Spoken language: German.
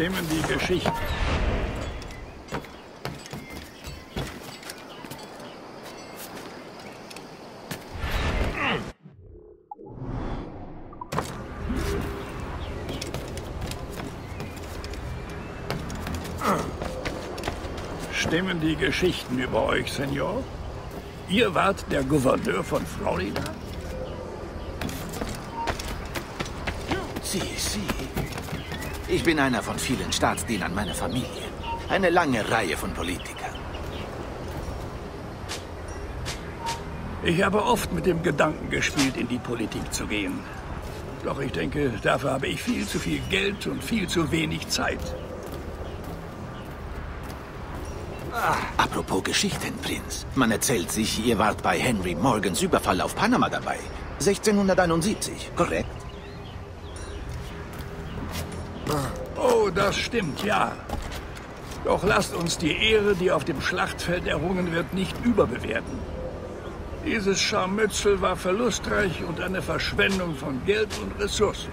Stimmen die Geschichten. Stimmen die Geschichten über euch, Senor? Ihr wart der Gouverneur von Florida? Sie, Sie. Ich bin einer von vielen Staatsdienern meiner Familie. Eine lange Reihe von Politikern. Ich habe oft mit dem Gedanken gespielt, in die Politik zu gehen. Doch ich denke, dafür habe ich viel zu viel Geld und viel zu wenig Zeit. Apropos Geschichten, Prinz. Man erzählt sich, ihr wart bei Henry Morgans Überfall auf Panama dabei. 1671, korrekt? Oh, das stimmt, ja. Doch lasst uns die Ehre, die auf dem Schlachtfeld errungen wird, nicht überbewerten. Dieses Scharmützel war verlustreich und eine Verschwendung von Geld und Ressourcen.